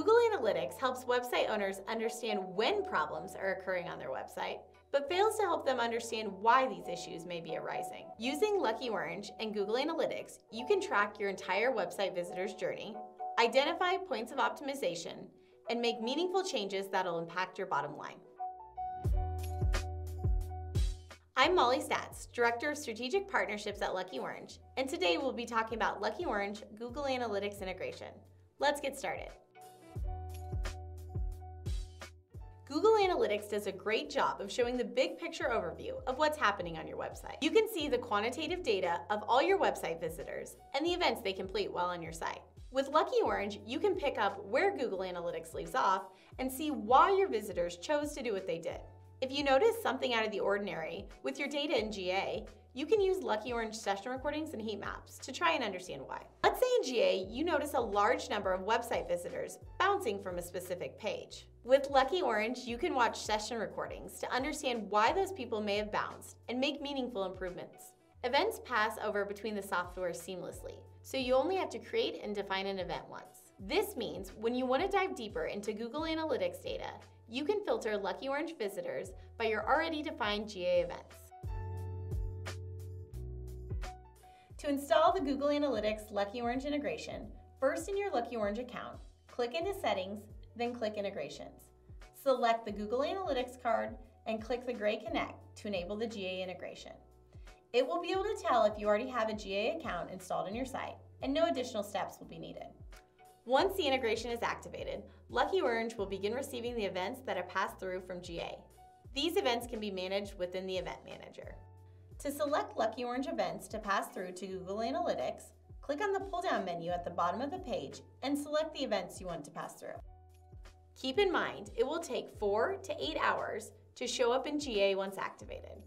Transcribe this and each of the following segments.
Google Analytics helps website owners understand when problems are occurring on their website, but fails to help them understand why these issues may be arising. Using Lucky Orange and Google Analytics, you can track your entire website visitor's journey, identify points of optimization, and make meaningful changes that'll impact your bottom line. I'm Molly Statz, Director of Strategic Partnerships at Lucky Orange, and today we'll be talking about Lucky Orange Google Analytics integration. Let's get started. Google Analytics does a great job of showing the big picture overview of what's happening on your website. You can see the quantitative data of all your website visitors and the events they complete while on your site. With Lucky Orange, you can pick up where Google Analytics leaves off and see why your visitors chose to do what they did. If you notice something out of the ordinary with your data in GA, you can use Lucky Orange session recordings and heat maps to try and understand why. Let's say in GA, you notice a large number of website visitors bouncing from a specific page. With Lucky Orange, you can watch session recordings to understand why those people may have bounced and make meaningful improvements. Events pass over between the software seamlessly, so you only have to create and define an event once. This means when you want to dive deeper into Google Analytics data, you can filter Lucky Orange visitors by your already defined GA events. To install the Google Analytics Lucky Orange integration, first in your Lucky Orange account, click into Settings, then click Integrations. Select the Google Analytics card and click the gray Connect to enable the GA integration. It will be able to tell if you already have a GA account installed on your site, and no additional steps will be needed. Once the integration is activated, Lucky Orange will begin receiving the events that are passed through from GA. These events can be managed within the Event Manager. To select Lucky Orange events to pass through to Google Analytics, click on the pull-down menu at the bottom of the page and select the events you want to pass through. Keep in mind, it will take four to eight hours to show up in GA once activated.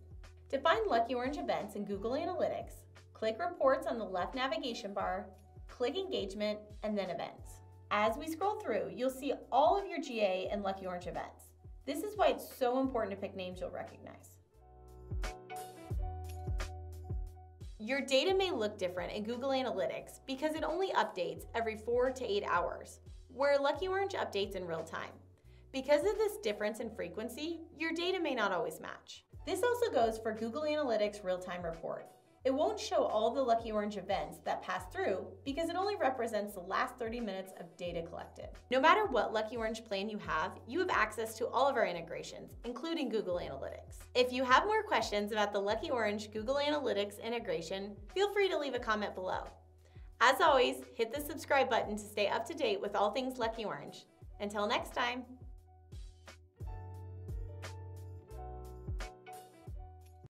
To find Lucky Orange events in Google Analytics, click Reports on the left navigation bar, click Engagement, and then Events. As we scroll through, you'll see all of your GA and Lucky Orange events. This is why it's so important to pick names you'll recognize. Your data may look different in Google Analytics because it only updates every four to eight hours, where Lucky Orange updates in real time. Because of this difference in frequency, your data may not always match. This also goes for Google Analytics Real-Time Report. It won't show all the Lucky Orange events that pass through because it only represents the last 30 minutes of data collected. No matter what Lucky Orange plan you have, you have access to all of our integrations, including Google Analytics. If you have more questions about the Lucky Orange Google Analytics integration, feel free to leave a comment below. As always, hit the subscribe button to stay up to date with all things Lucky Orange. Until next time.